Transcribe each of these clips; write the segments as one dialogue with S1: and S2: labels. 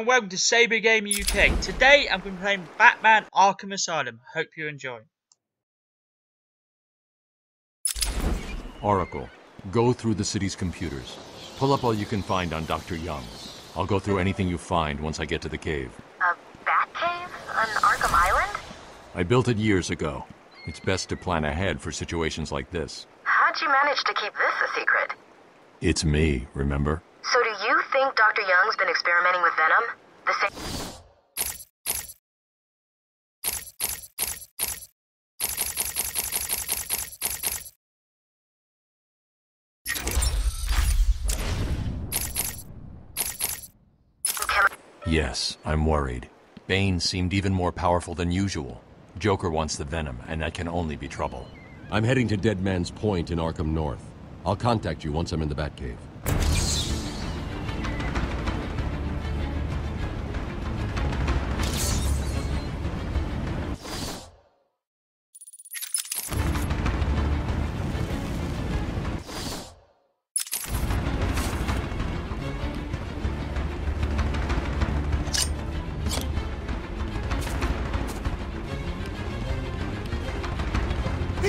S1: and welcome to Saber Gaming UK. Today I'm going to be playing Batman Arkham Asylum. Hope you enjoy.
S2: Oracle, go through the city's computers. Pull up all you can find on Dr. Young. I'll go through anything you find once I get to the cave.
S3: A bat cave on Arkham Island?
S2: I built it years ago. It's best to plan ahead for situations like this.
S3: How'd you manage to keep this a secret?
S2: It's me, remember?
S3: So do you think Dr. Young's been experimenting with Venom? The same...
S2: Yes, I'm worried. Bane seemed even more powerful than usual. Joker wants the venom, and that can only be trouble.
S4: I'm heading to Dead Man's Point in Arkham North. I'll contact you once I'm in the Batcave.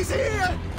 S5: He's here!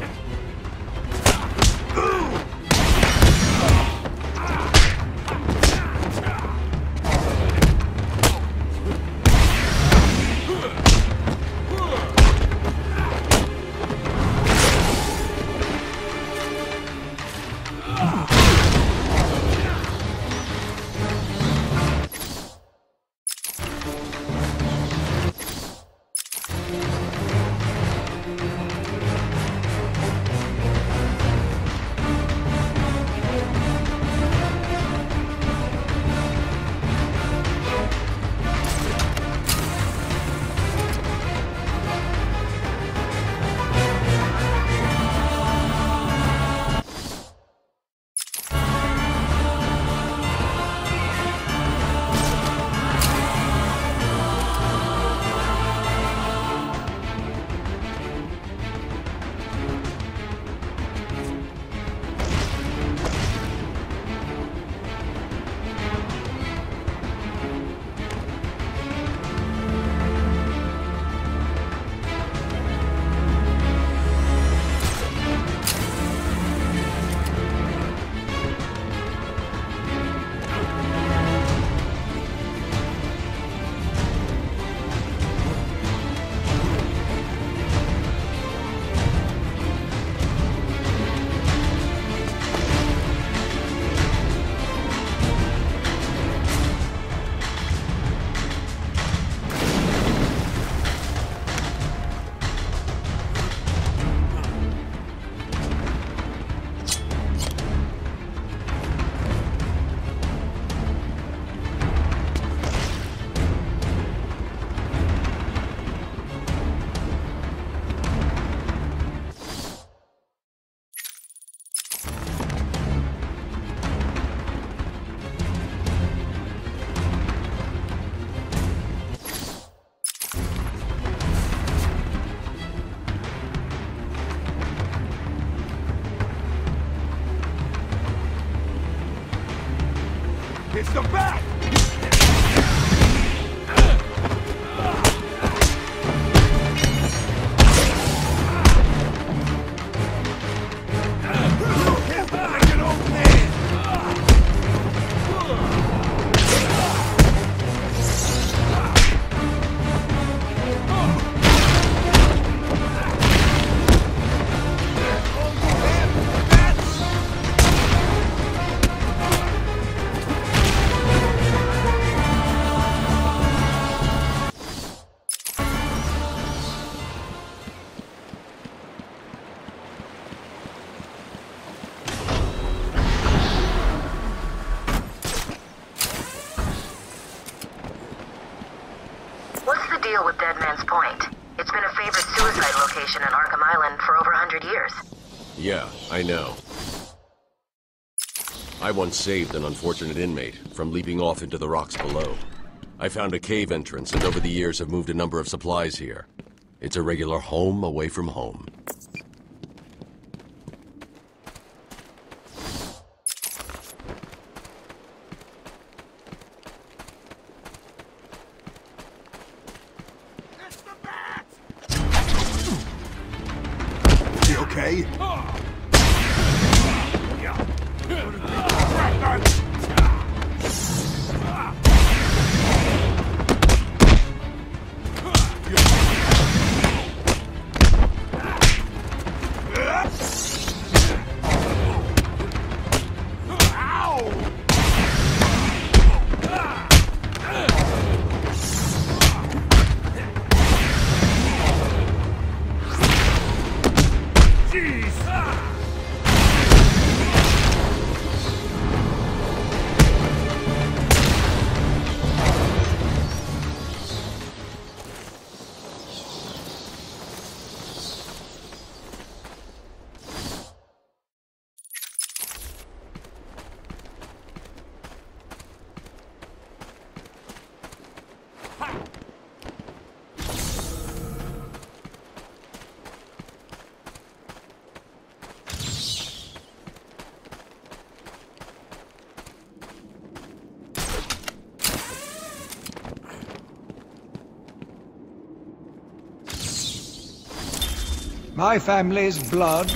S5: It's the bat!
S4: Saved an unfortunate inmate from leaping off into the rocks below. I found a cave entrance and over the years have moved a number of supplies here. It's a regular home away from home.
S5: 必杀
S6: My family's blood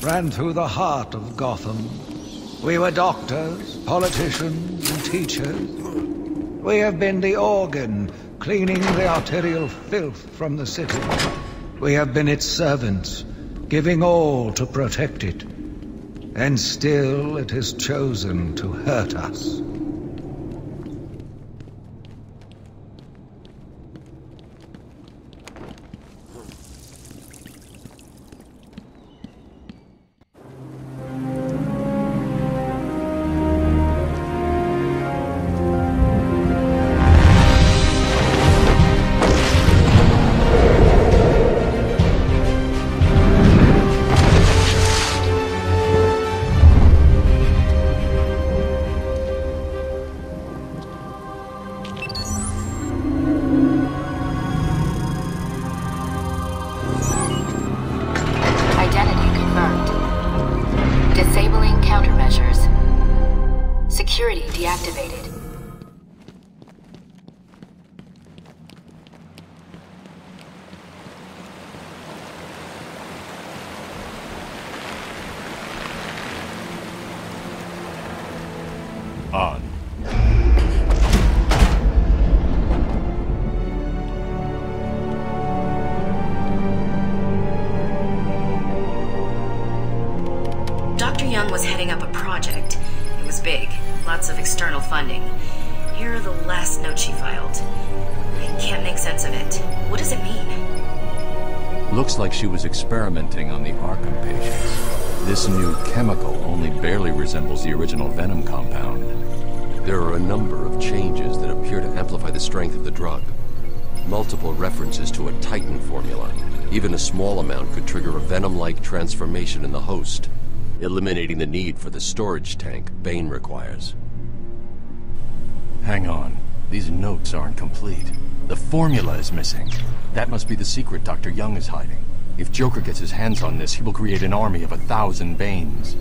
S6: ran through the heart of Gotham. We were doctors, politicians, and teachers. We have been the organ cleaning the arterial filth from the city. We have been its servants, giving all to protect it. And still it has chosen to hurt us.
S2: Experimenting on the Arkham patients. This new chemical only barely resembles the original Venom compound.
S4: There are a number of changes that appear to amplify the strength of the drug. Multiple references to a Titan formula. Even a small amount could trigger a venom-like transformation in the host, eliminating the need for the storage tank Bane requires.
S2: Hang on. These notes aren't complete. The formula is missing. That must be the secret Dr. Young is hiding. If Joker gets his hands on this, he will create an army of a thousand Banes.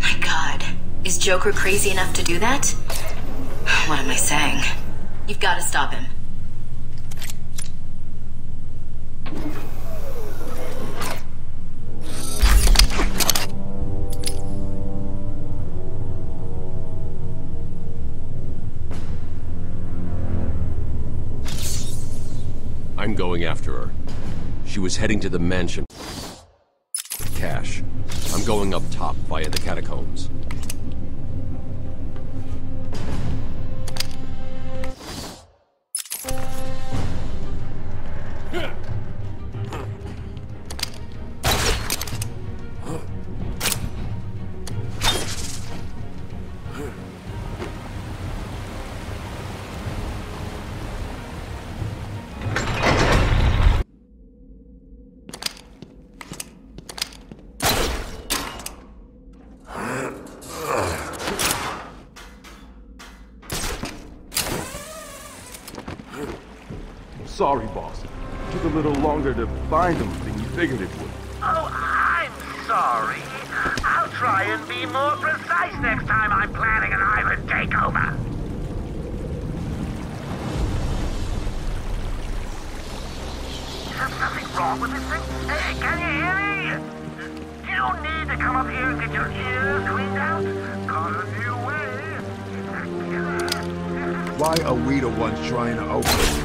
S7: My god. Is Joker crazy enough to do that? What am I saying? You've got to stop him.
S4: She was heading to the mansion. Cash. I'm going up top via the catacombs.
S5: Sorry, boss. Took a little longer to find them than you figured it would.
S8: Oh, I'm sorry. I'll try and be more precise next time I'm planning an island takeover. There's nothing wrong with this thing. Hey, can you hear me? Do you need to come up here and get your ears cleaned out? Got a new way.
S9: Why are we the ones trying to open it?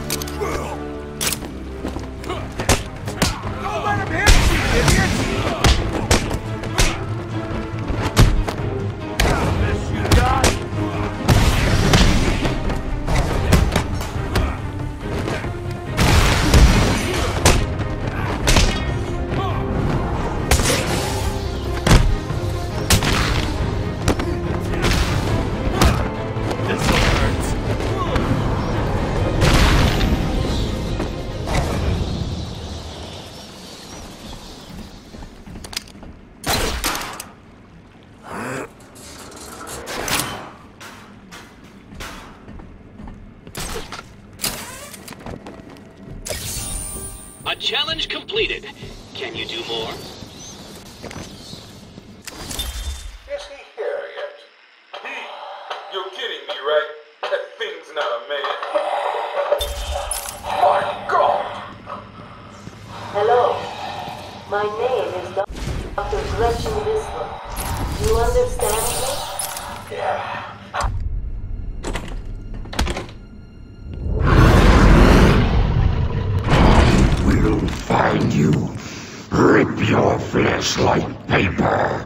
S10: Challenge completed. Can you do more?
S11: Is he here yet? Pete, you're kidding me, right? That thing's not a man. My God!
S12: Hello. My name is Dr. Gretchen Whistler. You understand me?
S11: Yeah.
S13: Flesh like paper.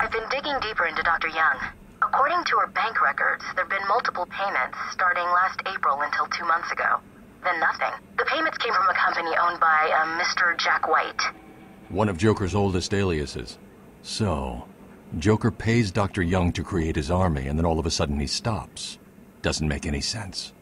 S3: I've been digging deeper into Dr. Young. According to her bank records, there have been multiple payments starting last April until two months ago. Then nothing. The payments came from a company owned by uh, a Mr. Jack White.
S2: One of Joker's oldest aliases. So, Joker pays Dr. Young to create his army, and then all of a sudden he stops. Doesn't make any sense.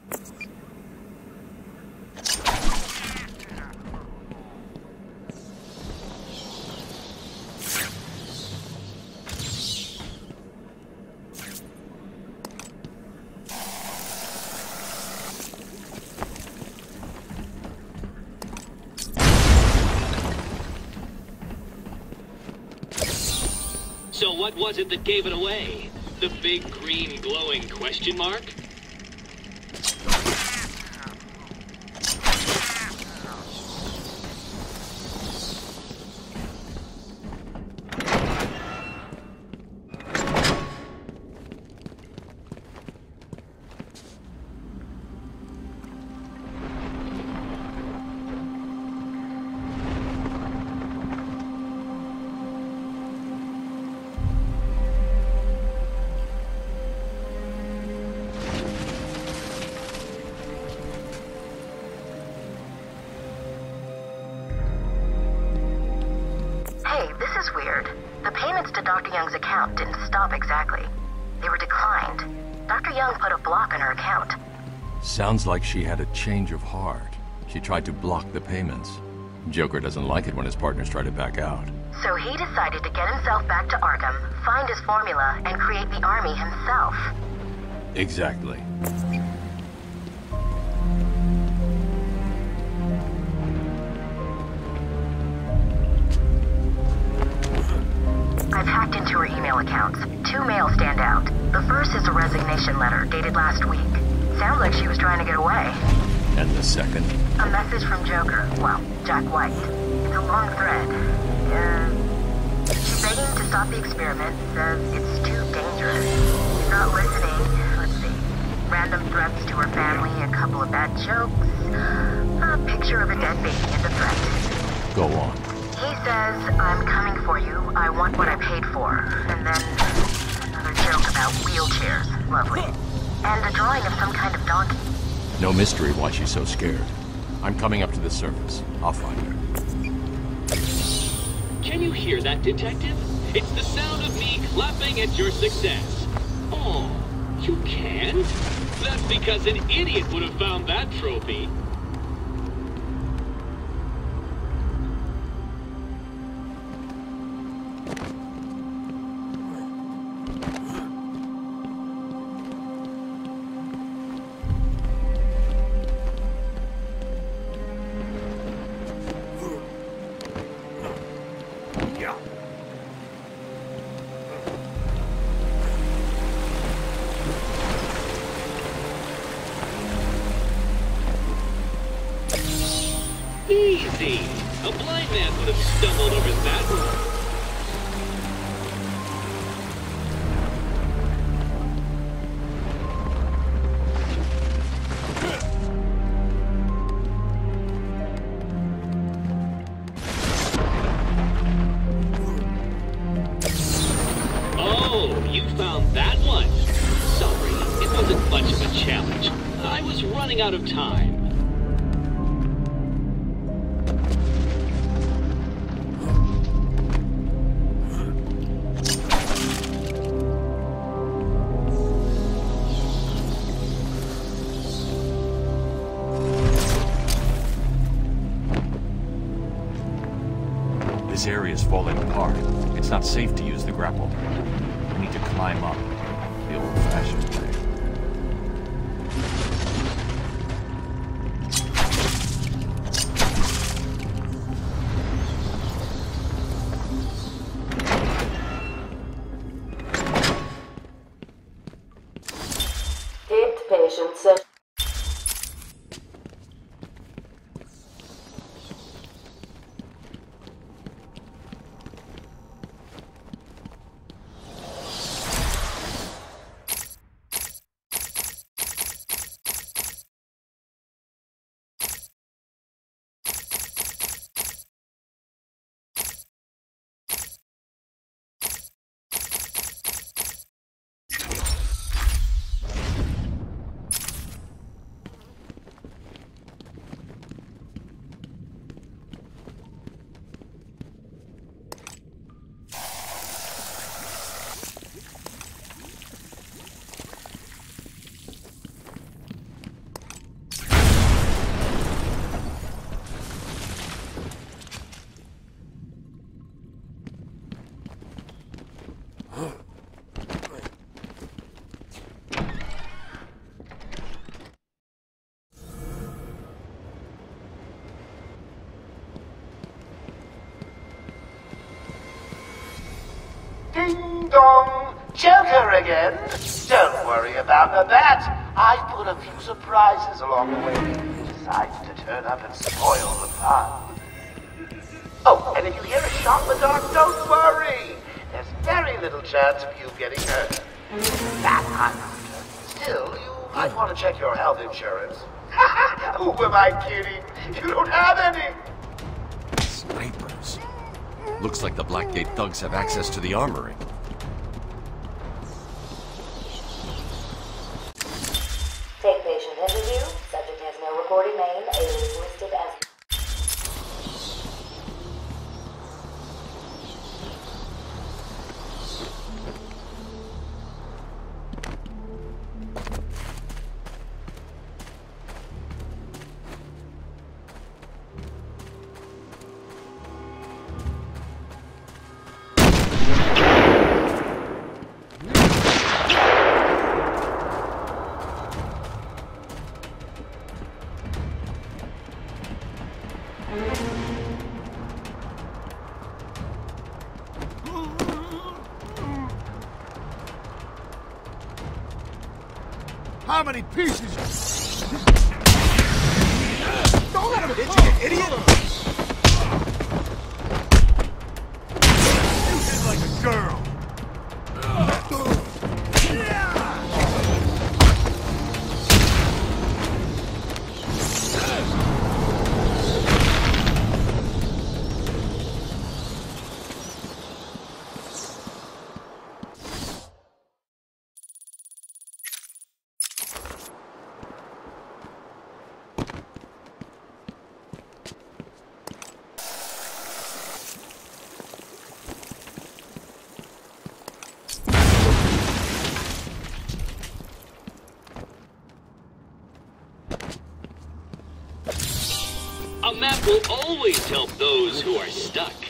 S10: Was it that gave it away? The big green glowing question mark?
S3: To Dr. Young's account didn't stop exactly. They were declined. Dr. Young put a block on her account.
S2: Sounds like she had a change of heart. She tried to block the payments. Joker doesn't like it when his partners try to back out.
S3: So he decided to get himself back to Arkham, find his formula, and create the army himself.
S2: Exactly.
S3: Accounts. Two mails stand out. The first is a resignation letter dated last week. Sounds like she was trying to get away.
S2: And the second?
S3: A message from Joker. Well, Jack White. It's a long thread. Uh, she's begging to stop the experiment. Says it's too dangerous. He's not listening. Let's see. Random threats to her family, a couple of bad jokes, a picture of a dead baby and a threat.
S2: Go on.
S3: He says, I'm coming for you. I want what I paid for. And Lovely. And a drawing of some kind of donkey.
S2: No mystery why she's so scared. I'm coming up to the surface. I'll find her.
S10: Can you hear that, Detective? It's the sound of me clapping at your success. Oh, you can? That's because an idiot would have found that trophy. go. Easy! A blind man would have
S2: stumbled over that falling apart. It's not safe to use the grapple. We need to climb up. The old-fashioned
S8: dong! Joker again? Don't worry about Babette. I put a few surprises along the way. Decides to turn up and spoil the fun. Oh, and if you hear a shot in the dark, don't worry. There's very little chance of you getting hurt. That I'm after. Still, you might want to check your health insurance. Who am I kidding? You don't have any.
S4: Snipers. Looks like the Blackgate thugs have access to the armory.
S9: How many pieces?
S14: Don't let him hit you, you idiot!
S10: Will always help those who are stuck.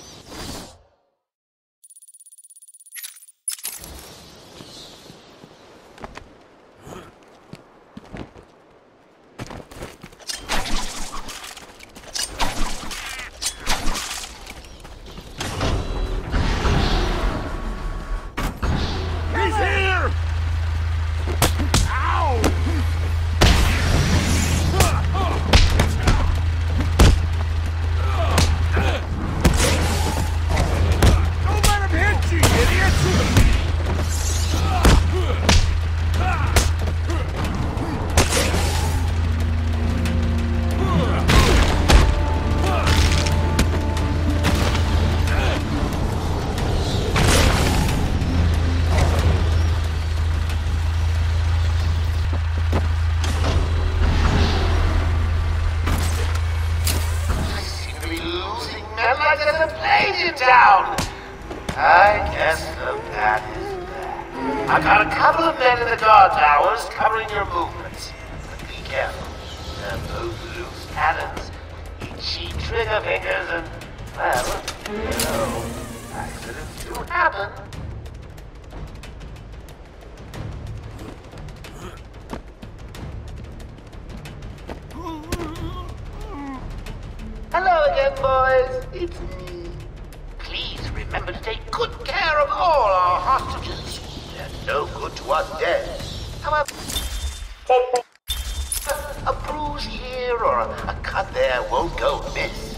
S8: Is. I got a couple of men in the guard towers covering your movements. But be careful. And those loose cannons, itchy trigger fingers, and, well, you know, accidents do happen. Hello again, boys. It's me. Please remember to take good care of all our hostages. They're no good to us dead. However, a bruise here or a, a cut there won't go miss.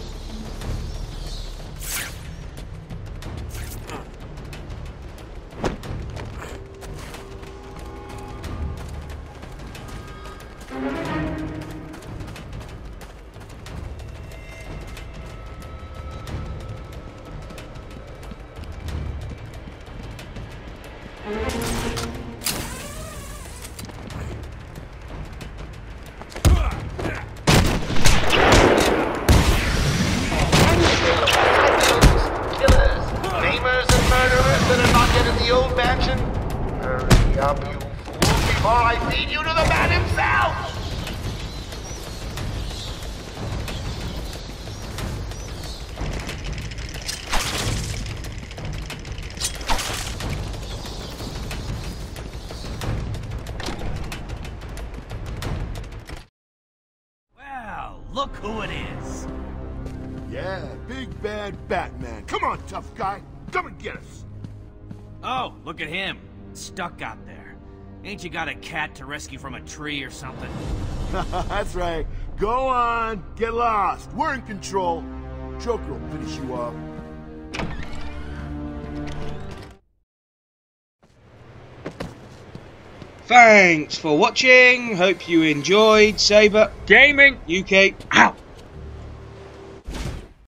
S14: Look who it is.
S9: Yeah, big bad Batman. Come on, tough guy. Come and get us.
S14: Oh, look at him. Stuck out there. Ain't you got a cat to rescue from a tree or something?
S9: That's right. Go on, get lost. We're in control. Joker will finish you off.
S15: Thanks for watching. Hope you enjoyed. Saber
S1: Gaming
S15: UK out.